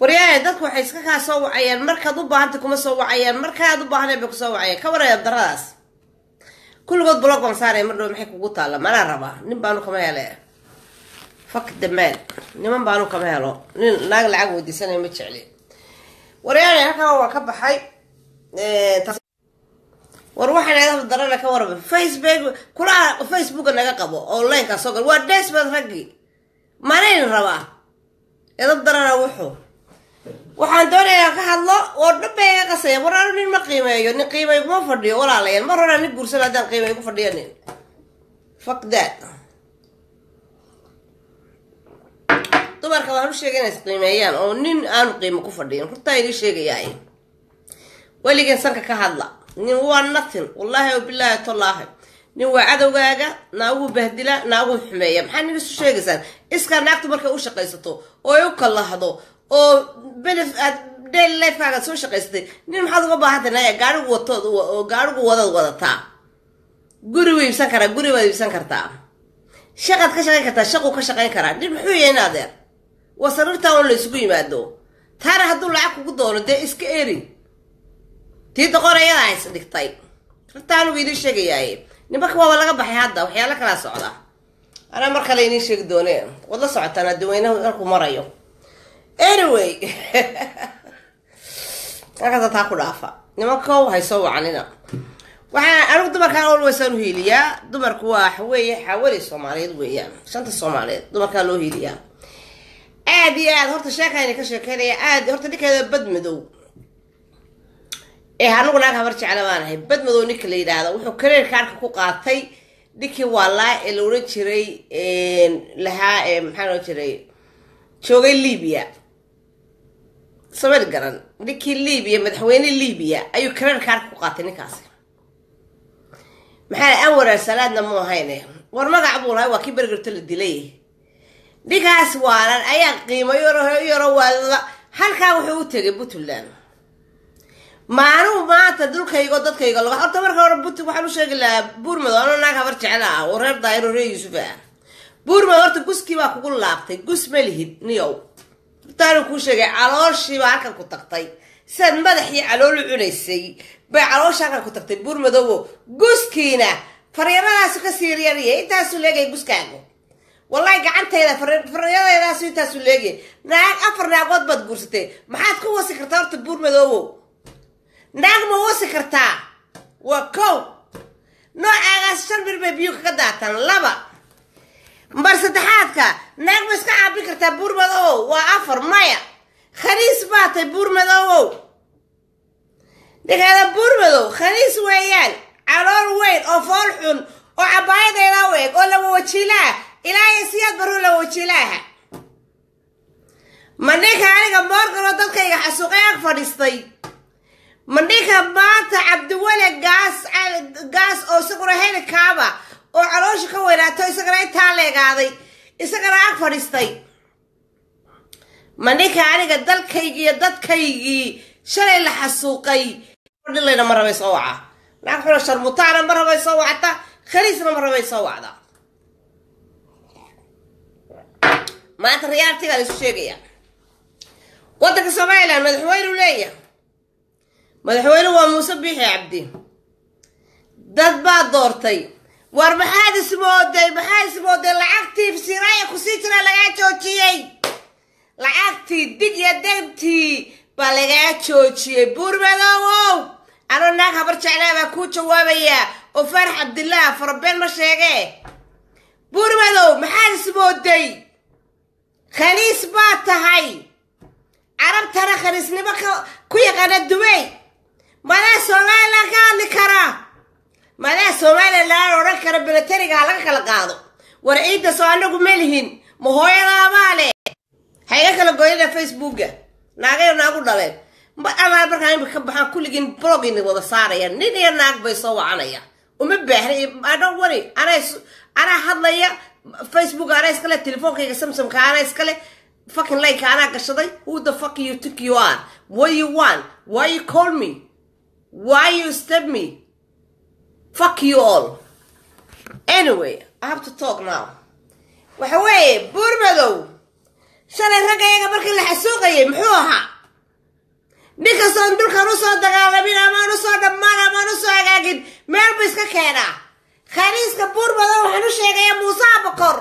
waryaaya dadku waxay iska kaa soo wacayaan. Markaad u baahanta kuma soo wacayaan. Markaad u baahaneen bay ku soo wacayaan. Ka waraya daradaas kulligood blog baan saaraya mar dhow maxay kugu taalla manaa rabaa. Nin baanu kama hele fak damaan niman baanu kama helo. Nin naag lacag weydiisanaya ma jecli. Waryaaya halkaa waa ka baxay. War waxaan eedaf darana ka waraba facebook kula facebooka naga qabo onlineka soo gal. Waa desbad raggii manayn rabaa? Edab darana wuxuu waxaan doonayaa ka hadlo oo dhanbay iga qasaya war anu nin ma qiimeeyo nin qiimay kuma fadhiyo walaalayaal. Mar horaa nin guursan haddaan qiimay ku fadhiyo nin. Fuck that. Dumarka waan u sheegay inay isqiimeeyaan oo nin aanu qiimo ku fadhiyin hortaa idii sheegayaay. Weligeen sanka ka hadla. Nin waa nothing. Wallaahi o bilaahi tallaahi. Nin waa cadowgaaga naagu bahdila naagu xumeeya. Maxaa nin isu sheegaysaan? Iskaa naagtu markay u shaqaysato oo ay u kalahdo oo benef aad daily lifekaaga soo shaqaysatay nin maxaad uga baahantay naya gaarigu watood oo gaarigu wadaad wadataa? Guri wa iibsan karaa guri waad iibsan kartaa. Shaqaad ka shaqayn kartaa shaquu ka shaqayn karaa. Nin muxuu yahay in adeer waa sariirtaa on la isugu yimaado. Taana hadduu lacag kugu doono dee iska eri. Tii doqorayada hays dhigtay. Rarta anugu idiin sheegayaay nimanka waaba laga baxay hadda waxyaala kalaa socda. Anaa mar kale idiin sheegi dooneen waad la socotaan adaweynahu halku marayo anyway. Halkaasa taa ku dhaafa. Nimanko hay soo wacanina. Waxaa anigu dumarkaan alwaysaan u hiiliyaa. Dumarku waa waxaweeye xawali soomaaliyeed weeyaan. Shanta soomaaliyeed dumarkaa loo hiiliyaa. Aad iyo aad horta sheekayna ka sheekeynaya aad horta ninkeeda bad madow. Ee anagu naag habar jecla baan ahay. Bad madow ninka la yidhaahdo. Wuxuu kareer kaarka ku qaatay. Ninkii waalaa ee la odhan jiray lahaa ee maxaa loo jiray? Joogay libiya samad garan ninkii libiya madaxweyne libiya ayuu kareer kaarka ku qaatay ninkaasi. Maxaa anwar salaadna mu ahayne? War magac buu lahay waa kii bergerto la dilay. Ninkaas waalan ayaa qiimo yaro yaro waa halkaa wuxuu u tegay puntland. Maanuhu maanta dulkaygo dadkayga laga horta marka hore buti waxaan u sheegi lahaa buurmado anoo naag habar jecla ah oo reer daayiro reer yuusuf ah buurmado horta guskii baa kugu laabtay gus ma lihid niyow hortaanu kuu sheegay calooshiibaa halkan ku tagtay. Sidaad madaxii caloolu cunaysay? Bay caloosha halkan ku tagtay buurmadowo guskiina! Faryaradaasi ka siiriyariya intaasu leegay guskaagu. Wallahi gacantayda faryadeedaasu intaasu leegay. Naag afar naagood baad guursatay. Maxaad ku wasi kartaa horta buurmadoowo naag ma wasi kartaa? Waa kow. Noocaagaas shan bir bay biyo kaga daataan. Laba mar saddexaadka naag ma iska caabin kartaa buurmadoowow waa afar maya. Khaniis baatay buurmadoowow ninkaada buurmadow khaniis weeyaan. Calool weyn oo fool xun oo cabaayadeeda u eg oo laba wajiilaah ilaahay siyaad baruu laba wajiilaaha ma ninka aniga moorganoo dadkayga xasuuqay ag fadhiistay? Ma ninka maanta cabdiwale gaas gaas oo isaguna heli kaaba oo caloosha ka weynaato isagana intaa leegaaday isagana ag fadhiistay. Ma ninka aniga dalkaygii iyo dadkaygii shalay la xasuuqay? Dhilayna ma rabay soo waca. Naag xula sharmutaana ma rabay soo wacta khaliisna ma rabay soo wacda. Maanta riyaaltigaa la isu sheegaya. Waddanka somalilan madaxweynu leeyahay. Madaxweyne waa muuse biixi cabdi. Dad baa doortay war maxaad ismooday? Maxaad ismooday? Lacagtii siraaya ku sii jira lagaa joojiyey. Lacagtii dig iyo degtii baa lagaa joojiyey. Buurmadoowow anoo naag habar jeclaa baa kuu jawaabayaa oo faarax cabdillaah farabeen ma sheegee? Buurmadow maxaad ismooday? Khaniis baa tahay. Carabtana khaniisnimo ku yaqaana dubey madaa somalilan ka hadli karaa madaa somalilan odhan kara milatariga ha laga kala qaado. War ciidda soo anagu ma lihin ma hooyadaabaa leh ha iga kala goynina facebooka naagayo naagu dhaleen. Ma amaa markaa ka baxaan kulligiin blogina wada saaraya nin iyo naag bay soo wacanaya uma baahna adhan wani anaa anaa hadlaya facebook anaa iskale telefoonkayga samsamka anaa iskale fucking like anaa gashaday. Who the fuck you think you are? What you want? Why you call me? Why you step me fuck you all. Anyway i have to talk now. Waxa weeye buurmadow shalay ragga iyaga markii la xasuuqayay muxuu ahaa? Nin kastoon dhulkan u soo dagaalamin amaan u soo dhammaan amaan u soo hagaagin meel buu iska keenaa. Khaniiska buur badan waxaan u sheegaya muuse abakor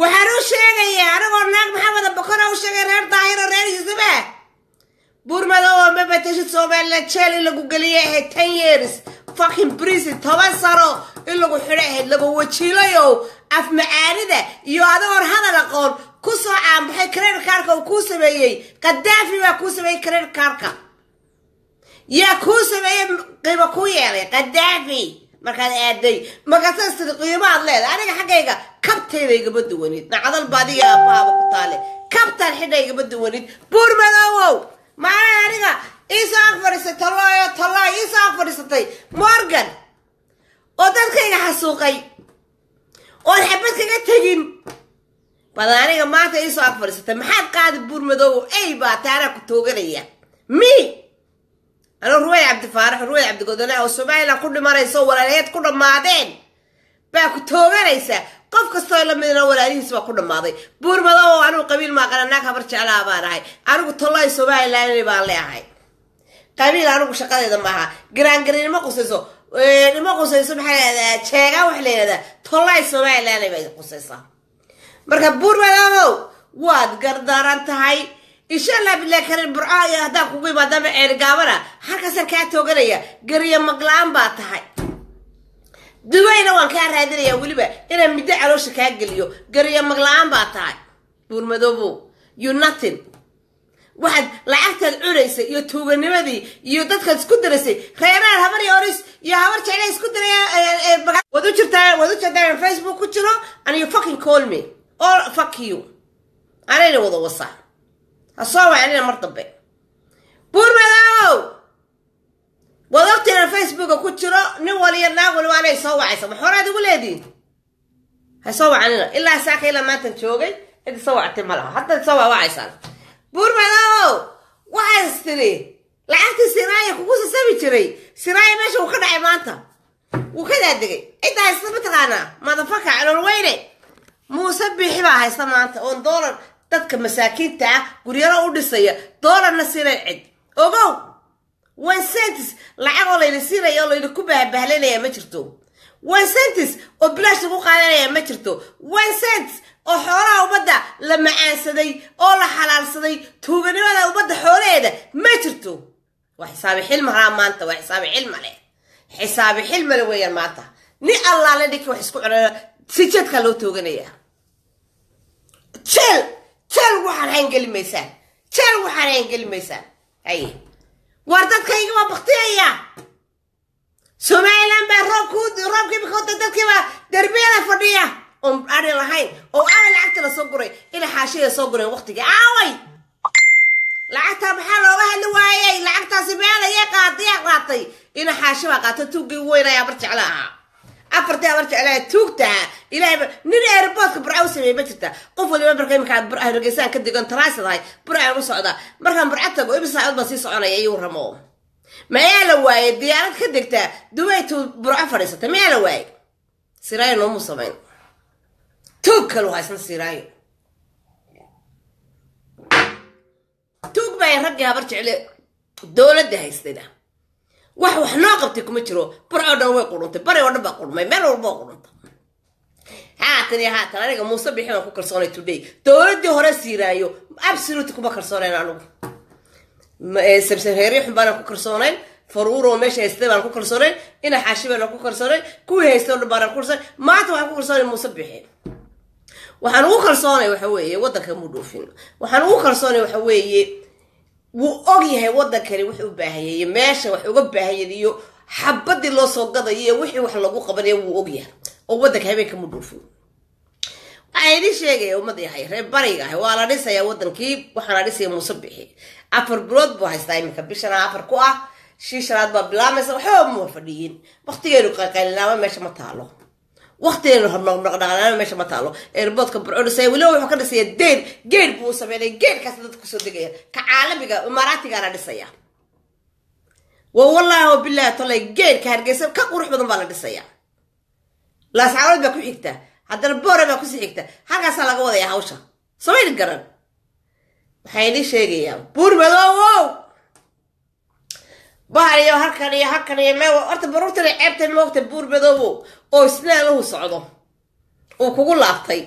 waxaan u sheegayaa anigoo naag maxameda bakora u sheegay reer daahiro reer yusufe buur madow oo mabatashid somaliland jeel in lagu geliyay ahayd ten years. Fucking prison toban sano in lagu xidho ahayd lagu wajiilayow af macaanida iyo adigoon hadal aqoon ku soo caanbaxay credit kaarka uu kuu sameeyey kadaafi baa kuu sameeyey credit kaarka yaa kuu sameeyey qiimo kuu yeelay kadaafi markaad aaday markaasaas tiri qiimaad leedahay aniga xaggayga kabtayda igama duwanid nacdal ba adiga aabahaba ku taale kabtaan xidha igama duwanid buur maalin aniga iisoo ag fadhiisay tallaayo tallaayo iisoo ag fadhiisatay morgan oo dadkayga xasuuqay oon xabad kaga tegin. Bad aniga maanta iisoo ag fadhiisatay maxaad qaadi buur madoowow ey baa taanaa ku tooganaya mi anuu ruwey cabdifaarax ruwey cabdigodone oo somalilan ku dhimanayso walaalaheed ku dhammaadeen baa ku tooganaysa qof kastoo lamidna walaalihiis baa ku dhammaaday. Buur madow anigu qabiil maaqana naag habar jeclaa baan ahay. Anigu tolay somalilan baan leeahay qabiil anigu shaqadeeda maaha giraangari nima qusayso nima qusayso maxaa lahahdaa jeegaa waxa la yihahdaa tolay somalilan bay qusaysaa marka buur madoobow waad gardaran tahay. Insha allah bilahi karin burco iyo haddaan kugu imaadama ceerigaabana halkaasaan kaa tooganaya gariyo magla-aan baa tahay dubayna waan kaa raadinaya weliba inaan middo caloosha kaa geliyo. Gariyo magla-aan baa tahay. Buurmadoobow you nothing. Waxaad lacagtaad cunaysay iyo tuuganimadii iyo dadkaad isku daraysay. Reeraad habar iyo oris iyo habar jecla isku daraya waad u jirtaa waad jirtaa facebook ku jiro and you fucking call me. All fuck you. Anayna wada wasaa ha soo wacanina mar dambe. Buur madoobow waad ogtiina facebooka ku jiro nin waliyo naag waliba anay soo wacaysa. Ma horaad igu leediin ha soo wacanina ilaa saaka ilaa maantan joogay cidi soo wactay ma laha. Haddaad soo waawacaysaan buur madoobow waxaas tiri lacagtii siraaya kugu sasabi jiray. Siraaya meesha uu ka dhacay maanta. Wuu ka daadegay cidda haysta mataqaanaa madafaka calool muuse biixi baa haysta maanta oon doolar dadka masaakiinta ah guryaro u dhisaya. Doolarna siinay cid. Ogow one centis lacag oo layna siinaya oo layna ku bahbahlanaya ma jirto. One centis oo bilaash lagu qaadanaya ma jirto. One cent oo xoolaha ummadda la macaansaday oo la xalaalsaday tuuganimada ummadda xoolaheeda ma jirto. Waa xisaabi xilma raa maanta waa xisaabi xilma leh. Xisaabi xilma le weeyaan maanta. Ni allaale ninki wax isku cunana si loo tooganaya jeel jeel waxaan hayn maysaan jeel waxaan hayn maysaan haye war dadkayga waa baktiyaya somalilan baa roobku roobkii bikota dadkiibaa derbiyada fadhiya oon ari lahayn oo aaway lacagta la soo guray ina xaashida soo gureen waqtigii aaway lacagtaa maxaa looga hadli waayey lacagtaasi meelayay qaadiyaa qaatay ina xaashi baa qaata tuuggii weynaya abar jecla ahaa afartii abar jeclaa tuugtaha ilaahayba nin airboodka burca u sameeyey ma jirta. Qof waliba marka iminkaa hargeysaan ka digon taraasidahay burcaan u socdaa markaan burca tago ibi saacad baa sii soconaya iyuu ramo. Mayaa la waayey diyaarad ka degtaa dubaytu burco fadhiisatay mayaa la waayey siraayo noomu samayn. Tuug kalu haysan siraayo. Tuug baa raggii habar jecle dowladda haystayna wax wax noo qabtay kuma jiro. Burcoo dhan way quruntay bari oo dhan baa qurmay meel walba oo qurunta haatan iyo haatan aniga muuse bixi baan ku kalsoonay today. Dowladdii hore siiraayo. Absolute kuma kalsoonayn anigu heeri xun baanaan ku kalsoonayn. Faruuro meesha haystay baan ku kalsoonayn. Ina xaashi baan ku kalsoonayn. Kuwii haystay oo dhan baanaan ku kalsoonayn. Maanta waxaan ku kalsoonay muuse bixi. Waxaan ugu kalsoonay waxa weeye waddanka muu dhoofin. Waxaan ugu kalsoonay waxa weeye wuu og yahay waddankani wax u baahayay iyo meesha wax uga baahayay iyo xabadii loo soo gadayo iyo wixii wax lagu qabanaya wuu og yahay. Oo waddanka habeenka mu dhoofin waxaa idin sheegaya ummad yahay reer bariga ah waa la dhisayaa waddankii waxaa la dhisaya muuse bixi. Afar bilood buu haystaa iminka bishana afar ku ah shii shanaad baa bilaamaysa waxba ma fadhiyin waqtigeenu qayqaylinaama meesha ma taalo waqtigeenu hornaqnaqnaqnaama meesha ma taalo. Airboodka burco dhisaya weliba wuxuu ka dhisaya deyn geed buu sameynaya geedkaas dadka ku soo degaya. Ka caalamiga imaaraatigaana dhisaya. Wa wallahi wa billahi tolay geedka hargeysa ka qurux badan baa la dhisaya. Laascaanood baa ku xigta. Haddana boore baa ku sii xigta. Halkaasaa laga wadaya hawsha. Samayni garan. Waxay idin sheegayaan buur madoowow bahal iyo halkan iyo halkan iyo meel horta baruurtana ceebta moogta buur madoowow oo isnaalahu socdo? Uu kugu laabtay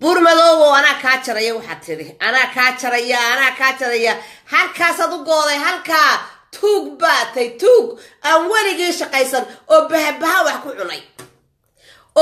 buur madoowow anaa kaa jaraya waxaad tidhi. Anaa kaa jaraya anaa kaa jaraya. Halkaasaad u gooday halkaa. Tuug baatay tuug. Aan weligii shaqaysan oo bahabaha wax ku cunay.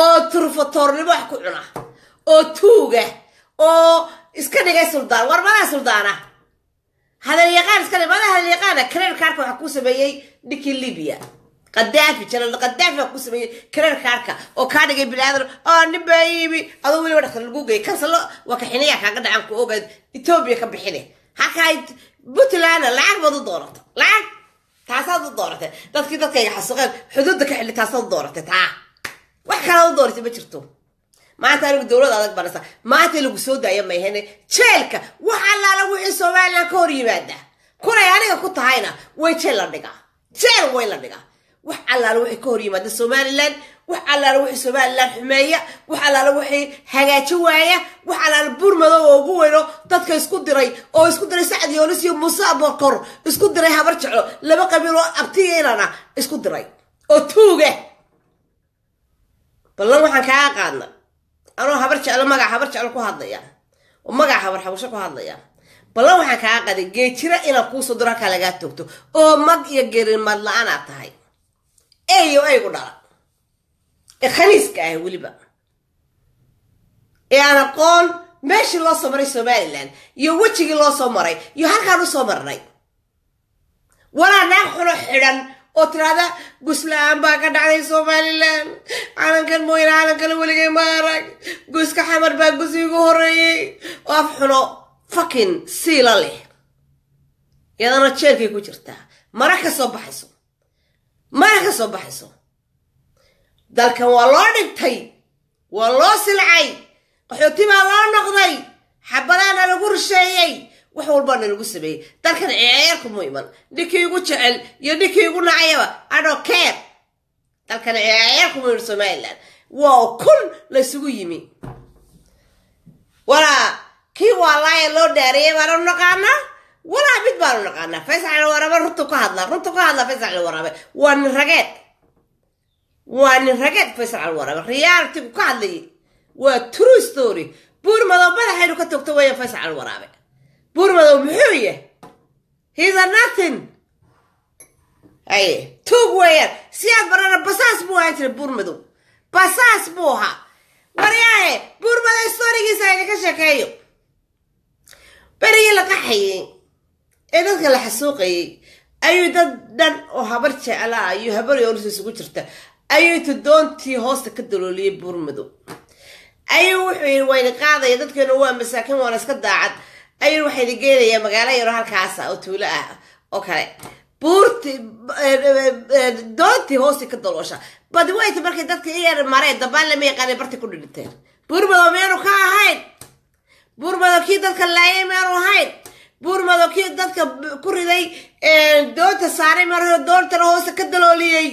Oo turfatoornimo wax ku cuna. Oo tuuga. Oo iska dhigay suldaan. War madaa suldaana hadalyaqaan iska dhig madaa hadalyaqaana kareer kaarka waxaa kuu sameeyey ninkii libya qadaafi jalal qadaafi kuu sameeyey kareer kaarka. Oo kaa dhigay bilaadan oo nin baa iibi adoo weliba dhaktar lagu geeyay. Kansalo waa kaxinaya kaaga dhacan ku ogaad. Etoobiya ka bixine. Halkaa puntlandna lacag baad u dooratay. Lacag! Taasaad u dooratay. Dadkii dadkayga xasuuqeen xuduudda ka xili taasaad u dooratay. Taa. Wax kalaad u dooratay ma jirto maanta anigu dowlad adag banasa maanta lagu soo daaya mayhane jeelka wax allaala wixii somalilan ka hor yimaada. Kunay aniga ku tahayna way jeel la dhigaa. Jeel way la dhigaa. Wax allaala wixii ka hor yimaada somalilan wax allaala wixii somalilan xumeeya wax allaala wixii hagaajo waaya wax allaala buur madow oo ugu weyno dadka isku diray oo isku diray sacad yoonis iyo muuse abokor isku diray habar jeclo laba qabiil oo abtiyeelana isku diray. Oo tuuga ballan waxaan kaaga qaadna anoo habar jeclo magaca habar jeclo ku hadlaya. Oo magaca habar xabasho ku hadlaya. Ballan waxaan kaaga qaaday geejira inaan kuusoo diro halkaa lagaa toogto. Oo mag iyo gerinmad la'aan aad tahay. Eyo aygu dhala. Ee khaniiska ah weliba. Ee aan aqoon meeshii loo soo maray somalilan iyo wejigii loo soo maray iyo halkaan u soo marnay. Walaa naag xuno xidhan oo tiraahda gusla-aan baa ka dhacday somalilan. Calankan mooyane calankale weligay ma arag. Guska xamar baa gus igu horeeyey oo af xuno fakin siila leh. Iyadana jeelkay ku jirtaa mara ka soo baxayso. Mara ka soo baxayso. Dalkan waa loo dhigtay. Waa loo silcay. Qaxooti baa loo noqday. Xabadaana lagu rusheeyey wax walbaana lagu sameeyey. Dalkan ceeceerkumu iman. Ninkii igu jecel iyo ninkii igu nacayaba adho keer dalkan ceeceerkumu iman somalilan waa kun laysugu yimi. Walaa kii waalaaya loo dhaariyey baanu naqaanaa walaa mid baanu naqaanaa faysal cali runtu ka hadlaa. Runtu ka hadlaa faysal cali waa nin rageed. Waa nin rageed faysal cali waraabe realitigu ka hadlayay. Waa true story. Buur madow madaxaynu ka togto weeyaan faysal waraabe buur madow muxuu yahay he's a nothing. Aye tuug weeyaan si aad barana basaas buu ahaan jiray buur madow basaas buu ahaa waryaahe buur madow storigiisa idinka sheekeeyo berigii la qaxayey ee dadka la xasuuqayey ayuu dad dhan oo habar jeclaa iyo habar yoolis isugu jirta ayuu intu doontii hoosta ka dalooliyey buur madow ayuu wuxuu yidhi wayna qaadaya dadkeenu waa masaakiin waana iska daacad ayuu waxayna geenayaa magaalo yaro halkaasa oo tuulo ah oo kale. Buurti doontii hoosti ka daloosha. Badi wayta markay dadka iyar mareen dambaan lama yaqaanay barti ku dhidhinteen buur madow meenu ka ahayn. Buur madow kii dadka laayay meenu ahayn. Buur madow kii dadka ku riday doonta saaray marayo doontana hoosta ka dalooliyey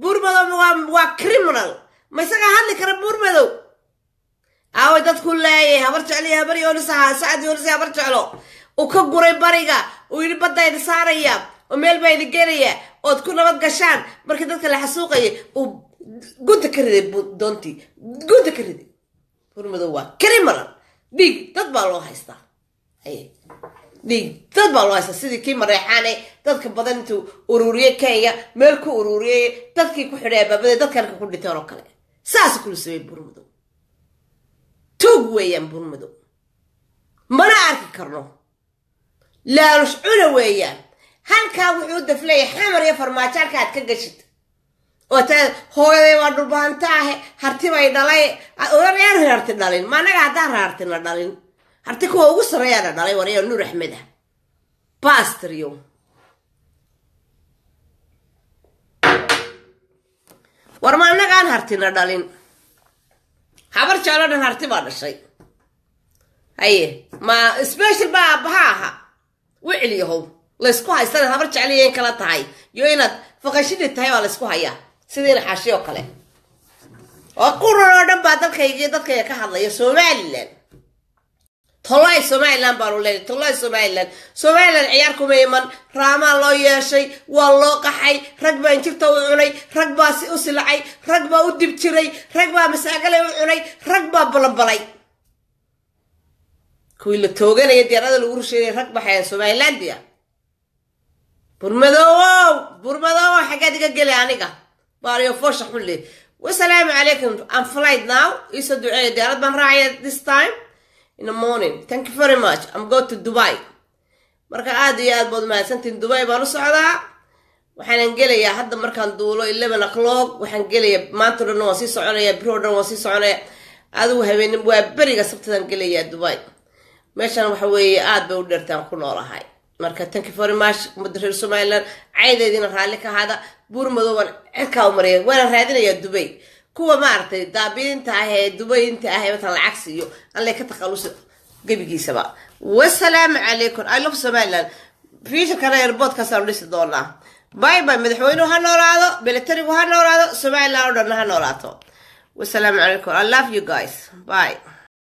buur madow waa criminal. Ma isagaa hadli kara buur madow aaway dadku laayay habar habar yoonis ahaa sacad yoonis habar jeclo. Uu ka guray bariga uu yidhi baddayna saaraya oo meel baa idin geenaya ood ku nabad gashaan. Markii dadka la xasuuqayay uu gunta ka riday doontii. Gunta ka riday. Buur madow waa criminal dhiig dad baa loo haystaa. Dhiig dad baa loo haystaa. Sidii kii mareexaane dadka badan intuu ururiyey kenya meel ku ururiyey dadkii ku xidhay abaabada dadkanka ku dhinteen oo kale. Saas kula madow tuug weeyaan buur madow mana arki karno laalush cuna weeyaan halkaa wuxuu dafleeyay xamar iyo farmaajo halka aad ka gashid oo ta hooyaday waa dhulbahantaahe harti bay dhalay odanayaan harti dhalin ma anaga haddaan raartina dhalin harti kuwa ugu sarreeyaana dhalay waryo nuur axmed ah bastriyo war ma annagaan hartina dhalin habar jeclo dhan harti baa dhashay haye ma special baa aabbaha aha wicilyahow laysku haystana habar jecliya in kala tahay. Iyo inaad faqashini tahay baa laysku hayaa sidii in xaashi oo kale. Oo quran oo dhan baa dalkaygiiyo dadkayga ka hadlaya somalilan tolay somaliland baanu leeyahay tolay somaliland. Somaliland ciyaar kuma iman raamaa loo yeeshay waa loo qaxay rag baa injirta u cunay rag baa u silacay rag baa u dib jiray rag baa masaagale u cunay rag baa balabalay kuwii la tooganaya diyaarada lagu rusheegay rag baxayan somalilandia burmadoowow burmadoowow xaggaad iga geli aniga. Baariyo foosha xulle wasalaamu calaykum am flight now. Iisoo duceeya diyaarad baan raacaya this time in the morning. Thank you very much. I'm go to dubai. Marka aad iyo aad baad mahadsantiin dubai baan u socdaa. Waxaanan gelayaa hadda markaan duulo eleven o'clock. Waxaan gelayaa maanta o dhan waan sii soconaya biro o dhan waan sii soconaya. Adigu habeenin waa beriga sabtidaan gelayaa dubai. Meeshan waxa weeye aad bay u dheertaan ku noolahay. Marka thank you very much ummadda reer somaliland. Caydeediina raalli ka hada buur madooban cirkaa u maraya waana raadinayaa dubay kuwa maaragtay daabiinta ah ee dubayinta ah ee watan lacag siiyo alle ka takhalusi gebigiisaba. Wasalaamu calaykum. I love somaliland. Fiisharkana airboodkaasaan dhisi doonaa. Bye bye madaxweynuhu ha noolaado militarigu ha noolaado somaliland oo dhanna ha noolaato wasalaamu calaykum. I love you guys. Bye